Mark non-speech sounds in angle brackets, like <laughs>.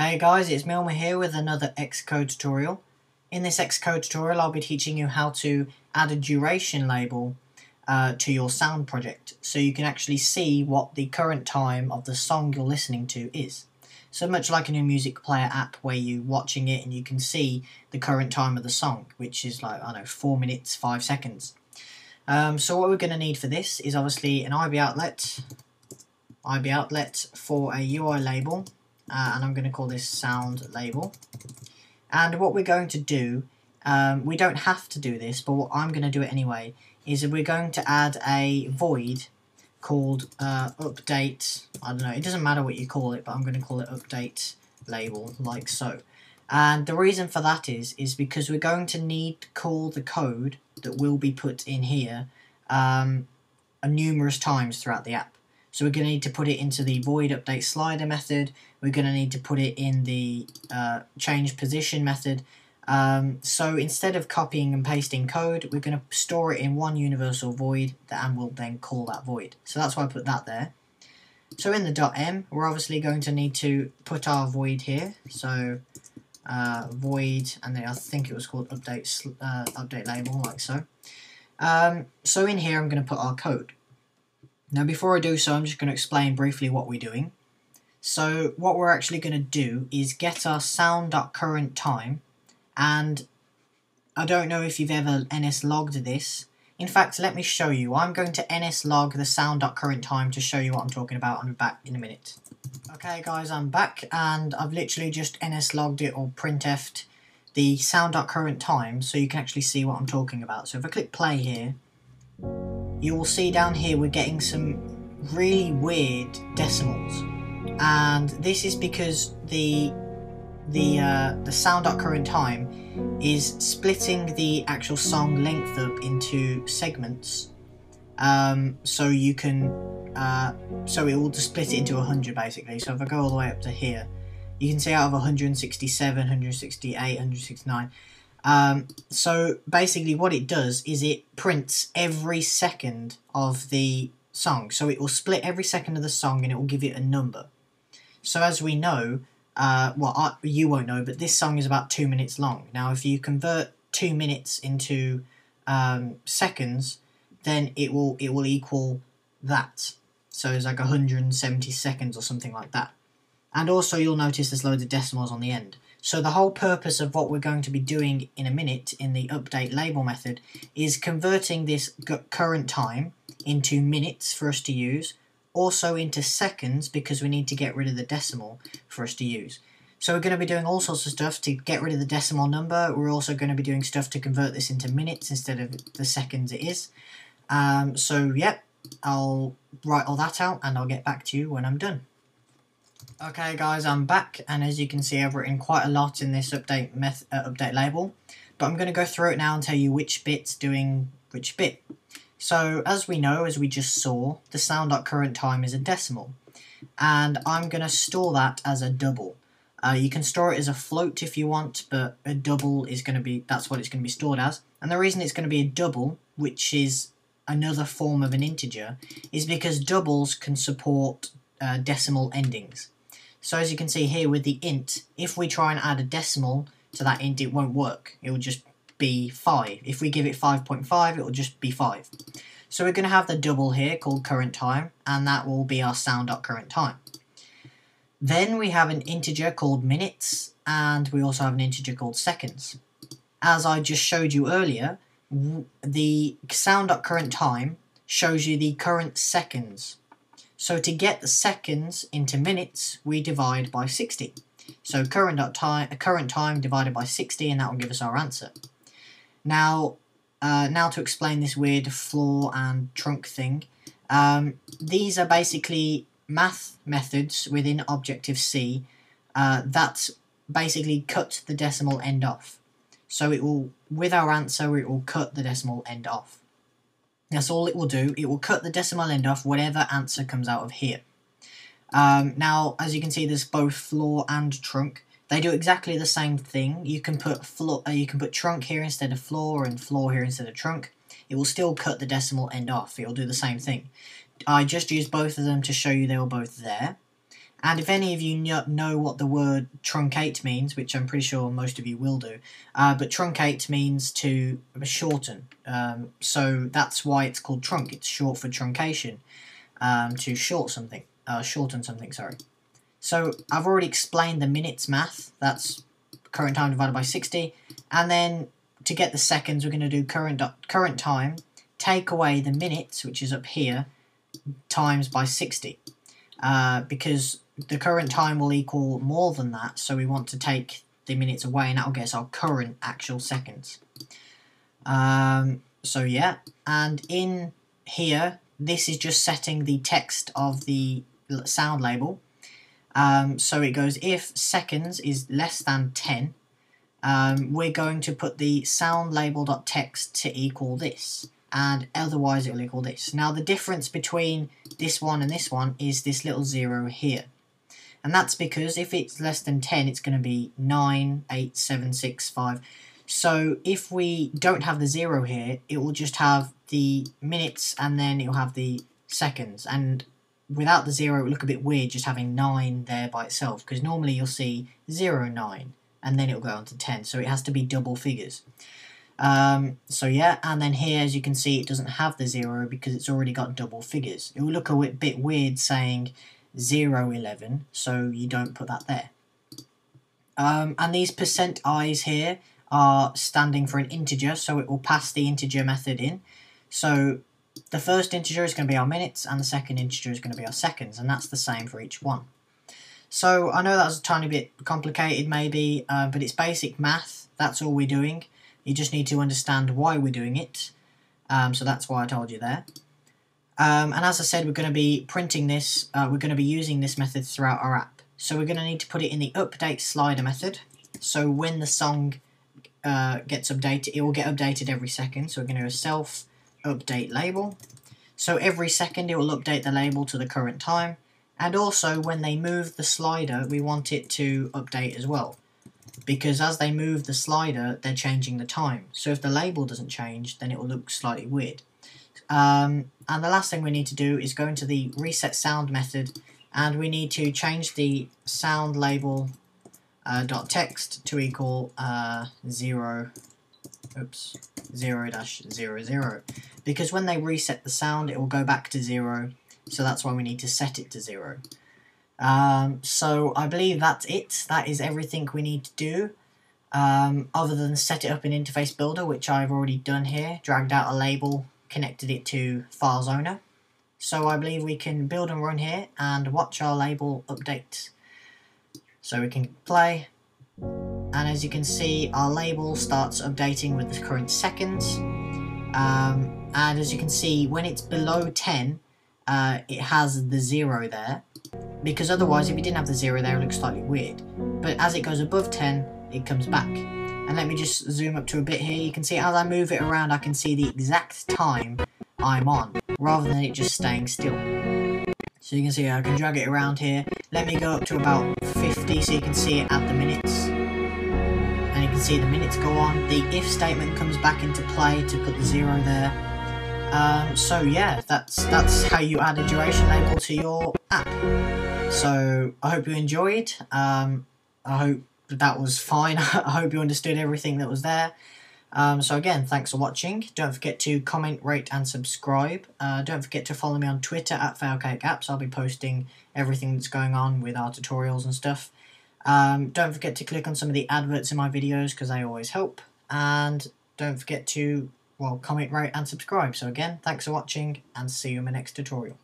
Hey guys, it's Milmer here with another Xcode tutorial. In this Xcode tutorial I'll be teaching you how to add a duration label uh, to your sound project so you can actually see what the current time of the song you're listening to is. So much like a music player app where you're watching it and you can see the current time of the song, which is like, I don't know, 4 minutes, 5 seconds. Um, so what we're going to need for this is obviously an IB outlet, IB outlet for a UI label, uh, and I'm going to call this sound label. And what we're going to do, um, we don't have to do this, but what I'm going to do it anyway, is we're going to add a void called uh, update, I don't know, it doesn't matter what you call it, but I'm going to call it update label, like so. And the reason for that is, is because we're going to need to call the code that will be put in here um, numerous times throughout the app. So we're going to need to put it into the void update slider method. We're going to need to put it in the uh, change position method. Um, so instead of copying and pasting code, we're going to store it in one universal void that and we'll then call that void. So that's why I put that there. So in the .m, we're obviously going to need to put our void here. So uh, void, and then I think it was called update uh, update label, like so. Um, so in here, I'm going to put our code. Now before I do so, I'm just going to explain briefly what we're doing. So what we're actually going to do is get our sound.current time, and I don't know if you've ever ns-logged this. In fact, let me show you. I'm going to ns-log the sound.current time to show you what I'm talking about. I'm back in a minute. Okay guys, I'm back, and I've literally just ns-logged it or printf'd the sound.current time so you can actually see what I'm talking about. So if I click play here, you will see down here we're getting some really weird decimals and this is because the the uh, the sound.current time is splitting the actual song length up into segments um, so you can uh, so it will just split it into 100 basically so if I go all the way up to here you can see out of 167 168 169 um, so basically what it does is it prints every second of the song. So it will split every second of the song and it will give it a number. So as we know, uh, well, I, you won't know, but this song is about two minutes long. Now, if you convert two minutes into um, seconds, then it will it will equal that. So it's like 170 seconds or something like that. And also, you'll notice there's loads of decimals on the end. So the whole purpose of what we're going to be doing in a minute in the update label method is converting this current time into minutes for us to use, also into seconds because we need to get rid of the decimal for us to use. So we're going to be doing all sorts of stuff to get rid of the decimal number. We're also going to be doing stuff to convert this into minutes instead of the seconds it is. Um, so, yep, I'll write all that out and I'll get back to you when I'm done. Okay guys, I'm back, and as you can see I've written quite a lot in this update uh, update label, but I'm going to go through it now and tell you which bit's doing which bit. So as we know, as we just saw, the sound.current time is a decimal, and I'm going to store that as a double. Uh, you can store it as a float if you want, but a double is going to be, that's what it's going to be stored as. And the reason it's going to be a double, which is another form of an integer, is because doubles can support uh, decimal endings. So as you can see here with the int, if we try and add a decimal to that int, it won't work. It will just be 5. If we give it 5.5, it will just be 5. So we're going to have the double here called current time, and that will be our sound.current time. Then we have an integer called minutes, and we also have an integer called seconds. As I just showed you earlier, the sound.current time shows you the current seconds so to get the seconds into minutes, we divide by 60. So current time, uh, current time divided by 60, and that will give us our answer. Now, uh, now to explain this weird floor and trunc thing. Um, these are basically math methods within Objective-C uh, that basically cut the decimal end off. So it will, with our answer, it will cut the decimal end off. That's all it will do. It will cut the decimal end off whatever answer comes out of here. Um, now, as you can see, there's both floor and trunc. They do exactly the same thing. You can put floor, uh, you can put trunc here instead of floor, and floor here instead of trunc. It will still cut the decimal end off. It will do the same thing. I just used both of them to show you they were both there. And if any of you know what the word truncate means, which I'm pretty sure most of you will do, uh, but truncate means to shorten. Um, so that's why it's called trunc. It's short for truncation, um, to short something, uh, shorten something, sorry. So I've already explained the minutes math. That's current time divided by 60. And then to get the seconds, we're going to do current, current time, take away the minutes, which is up here, times by 60. Uh, because the current time will equal more than that, so we want to take the minutes away, and that'll get us our current actual seconds. Um, so yeah, and in here, this is just setting the text of the sound label. Um, so it goes if seconds is less than 10, um, we're going to put the sound label.text to equal this and otherwise it will equal this. Now the difference between this one and this one is this little zero here. And that's because if it's less than 10, it's going to be 9, 8, 7, 6, 5. So if we don't have the zero here, it will just have the minutes and then it will have the seconds. And without the zero, it would look a bit weird just having 9 there by itself. Because normally you'll see 0, 9, and then it will go on to 10. So it has to be double figures. Um, so yeah, and then here, as you can see, it doesn't have the zero because it's already got double figures. It will look a bit weird saying 0, 11, so you don't put that there. Um, and these percent i's here are standing for an integer, so it will pass the integer method in. So the first integer is going to be our minutes, and the second integer is going to be our seconds, and that's the same for each one. So I know that was a tiny bit complicated maybe, uh, but it's basic math, that's all we're doing. You just need to understand why we're doing it. Um, so that's why I told you there. Um, and as I said, we're going to be printing this, uh, we're going to be using this method throughout our app. So we're going to need to put it in the update slider method. So when the song uh, gets updated, it will get updated every second. So we're going to do a self update label. So every second it will update the label to the current time. And also when they move the slider, we want it to update as well because as they move the slider, they're changing the time. So if the label doesn't change, then it will look slightly weird. Um, and the last thing we need to do is go into the reset sound method and we need to change the sound label uh, dot text to equal uh, 0 oops 0 dash 0 0 because when they reset the sound it will go back to 0 so that's why we need to set it to 0 um, so I believe that's it. That is everything we need to do. Um, other than set it up in Interface Builder, which I've already done here, dragged out a label, connected it to Files Owner. So I believe we can build and run here and watch our label update. So we can play, and as you can see, our label starts updating with the current seconds. Um, and as you can see, when it's below 10, uh, it has the zero there because otherwise if you didn't have the zero there it looks slightly weird. But as it goes above 10, it comes back. And let me just zoom up to a bit here, you can see as I move it around I can see the exact time I'm on, rather than it just staying still. So you can see I can drag it around here. Let me go up to about 50 so you can see it at the minutes. Can see the minutes go on. The if statement comes back into play to put the zero there. Um, so yeah, that's that's how you add a duration label to your app. So I hope you enjoyed. Um, I hope that was fine. <laughs> I hope you understood everything that was there. Um, so again, thanks for watching. Don't forget to comment, rate, and subscribe. Uh, don't forget to follow me on Twitter at FailcakeApps. I'll be posting everything that's going on with our tutorials and stuff. Um, don't forget to click on some of the adverts in my videos because they always help. And don't forget to well, comment, rate, and subscribe. So again, thanks for watching, and see you in my next tutorial.